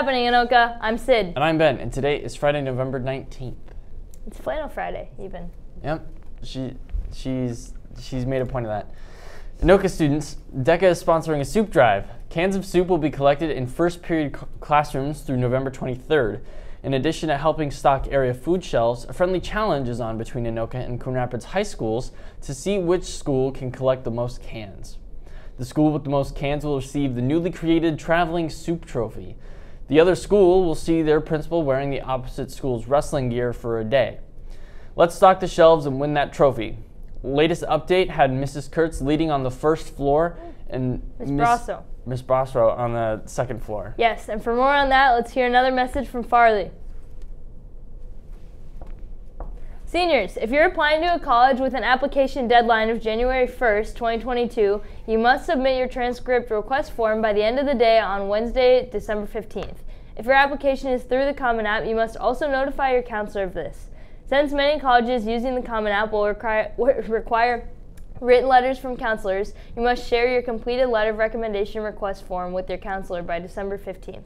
happening, Anoka? I'm Sid. And I'm Ben, and today is Friday, November 19th. It's Flannel Friday, even. Yep, she, she's, she's made a point of that. Anoka students, DECA is sponsoring a soup drive. Cans of soup will be collected in first period classrooms through November 23rd. In addition to helping stock area food shelves, a friendly challenge is on between Anoka and Coon Rapids high schools to see which school can collect the most cans. The school with the most cans will receive the newly created Traveling Soup Trophy. The other school will see their principal wearing the opposite school's wrestling gear for a day. Let's stock the shelves and win that trophy. Latest update had Mrs. Kurtz leading on the first floor and Miss Brasso. Miss Brasro on the second floor. Yes, and for more on that, let's hear another message from Farley. Seniors, if you're applying to a college with an application deadline of January 1st, 2022, you must submit your transcript request form by the end of the day on Wednesday, December 15th. If your application is through the Common App, you must also notify your counselor of this. Since many colleges using the Common App will require, require written letters from counselors, you must share your completed letter of recommendation request form with your counselor by December 15th.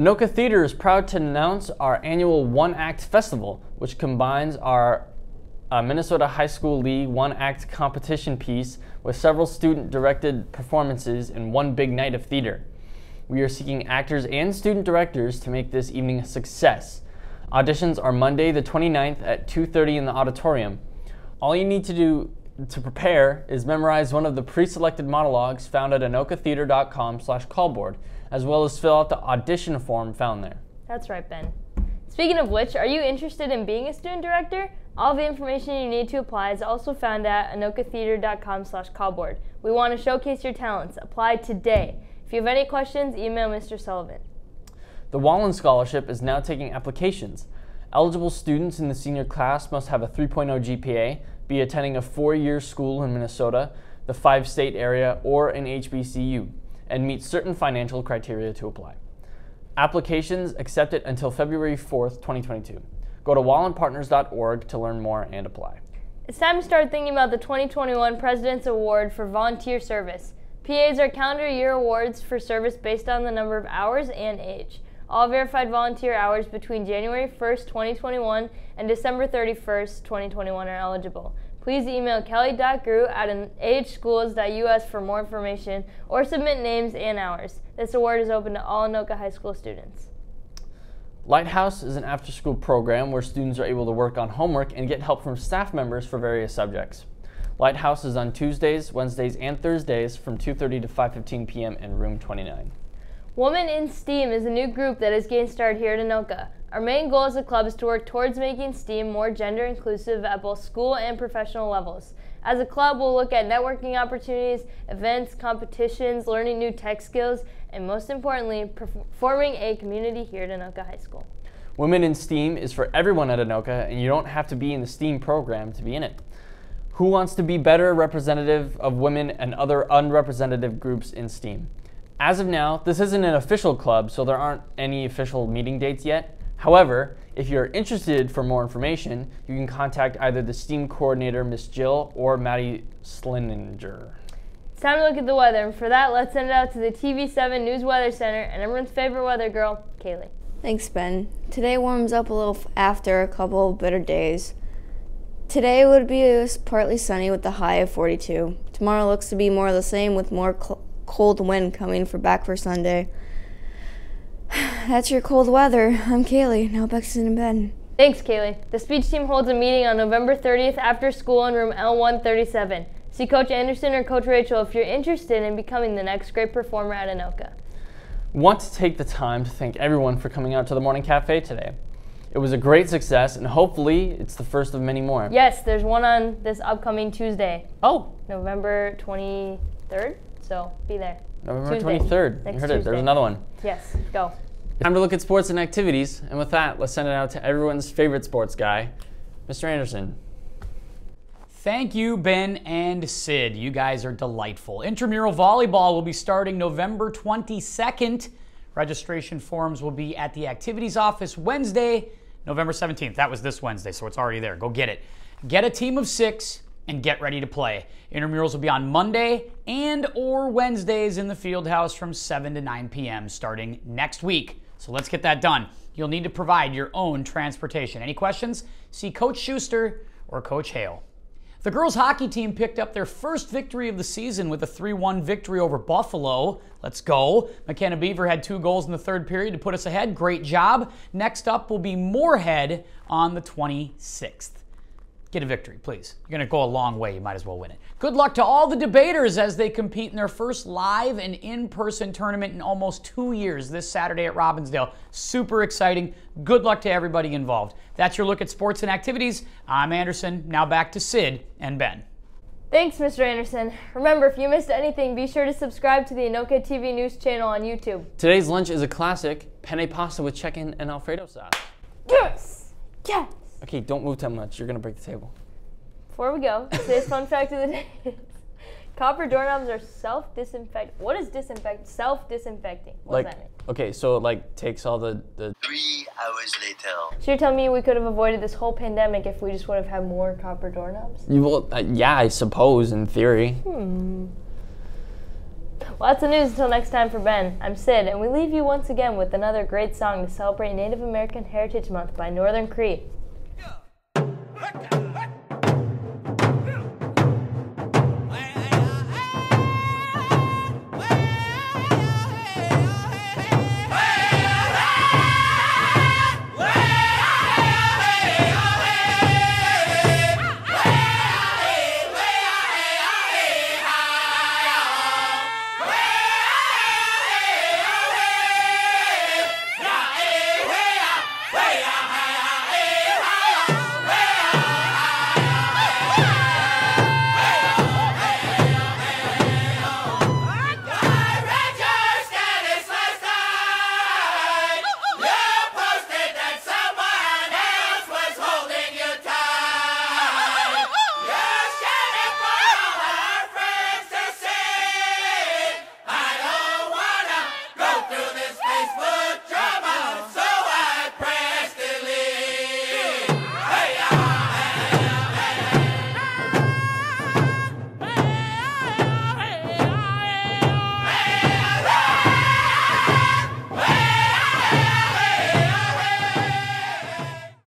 Anoka Theater is proud to announce our annual One Act Festival, which combines our uh, Minnesota High School League One Act competition piece with several student directed performances in one big night of theater. We are seeking actors and student directors to make this evening a success. Auditions are Monday the 29th at 2:30 in the auditorium. All you need to do to prepare is memorize one of the pre-selected monologues found at anokatheater.com/callboard, as well as fill out the audition form found there. That's right, Ben. Speaking of which, are you interested in being a student director? All the information you need to apply is also found at anokatheater.com slash callboard. We want to showcase your talents. Apply today. If you have any questions, email Mr. Sullivan. The Wallin Scholarship is now taking applications. Eligible students in the senior class must have a 3.0 GPA, be attending a four year school in Minnesota, the five state area, or an HBCU, and meet certain financial criteria to apply. Applications accepted until February 4th, 2022. Go to wallinpartners.org to learn more and apply. It's time to start thinking about the 2021 President's Award for Volunteer Service. PAs are calendar year awards for service based on the number of hours and age. All verified volunteer hours between January 1st, 2021 and December 31st, 2021 are eligible. Please email kelly.grew at ahschools.us for more information or submit names and hours. This award is open to all Anoka High School students. Lighthouse is an after school program where students are able to work on homework and get help from staff members for various subjects. Lighthouse is on Tuesdays, Wednesdays, and Thursdays from 2:30 to 5:15 p.m. in room 29. Women in STEAM is a new group that has gained start here at Anoka. Our main goal as a club is to work towards making STEAM more gender inclusive at both school and professional levels. As a club, we'll look at networking opportunities, events, competitions, learning new tech skills, and most importantly, forming a community here at Anoka High School. Women in STEAM is for everyone at Anoka, and you don't have to be in the STEAM program to be in it. Who wants to be better representative of women and other unrepresentative groups in STEAM? As of now, this isn't an official club, so there aren't any official meeting dates yet. However, if you're interested for more information, you can contact either the STEAM coordinator, Miss Jill, or Maddie Slininger. It's time to look at the weather, and for that, let's send it out to the TV7 News Weather Center and everyone's favorite weather girl, Kaylee. Thanks, Ben. Today warms up a little after a couple of bitter days. Today would be partly sunny with the high of 42. Tomorrow looks to be more of the same with more cl- cold wind coming for back for Sunday. That's your cold weather. I'm Kaylee. Now back to in bed. Thanks, Kaylee. The speech team holds a meeting on November 30th after school in room L137. See Coach Anderson or Coach Rachel if you're interested in becoming the next great performer at Anoka. Want to take the time to thank everyone for coming out to the morning cafe today. It was a great success, and hopefully, it's the first of many more. Yes, there's one on this upcoming Tuesday. Oh, November 23rd. So be there. November Tuesday. 23rd. Next you heard it. There's another one. Yes, go. Time to look at sports and activities. And with that, let's send it out to everyone's favorite sports guy, Mr. Anderson. Thank you, Ben and Sid. You guys are delightful. Intramural volleyball will be starting November 22nd. Registration forms will be at the activities office Wednesday, November 17th. That was this Wednesday, so it's already there. Go get it. Get a team of six and get ready to play. Intramurals will be on Monday and or Wednesdays in the field house from 7 to 9 p.m. starting next week. So let's get that done. You'll need to provide your own transportation. Any questions? See Coach Schuster or Coach Hale. The girls hockey team picked up their first victory of the season with a 3 1 victory over Buffalo. Let's go. McKenna Beaver had two goals in the third period to put us ahead. Great job. Next up will be Moorhead on the 26th get a victory, please. You're going to go a long way. You might as well win it. Good luck to all the debaters as they compete in their first live and in person tournament in almost two years this Saturday at Robbinsdale. Super exciting. Good luck to everybody involved. That's your look at sports and activities. I'm Anderson. Now back to Sid and Ben. Thanks, Mr. Anderson. Remember, if you missed anything, be sure to subscribe to the Anoka TV News channel on YouTube. Today's lunch is a classic penne pasta with chicken and Alfredo sauce. Yes! Yes! Okay, don't move too much. You're going to break the table. Before we go, today's fun fact of the day is copper doorknobs are self disinfect. What is disinfect? Self disinfecting. What like, does that mean? okay, so it like takes all the, the Three hours later. So you're telling me we could have avoided this whole pandemic if we just would have had more copper doorknobs? you will, uh, yeah, I suppose in theory. Hmm. Well, that's the news until next time for Ben. I'm Sid, and we leave you once again with another great song to celebrate Native American Heritage Month by Northern Cree.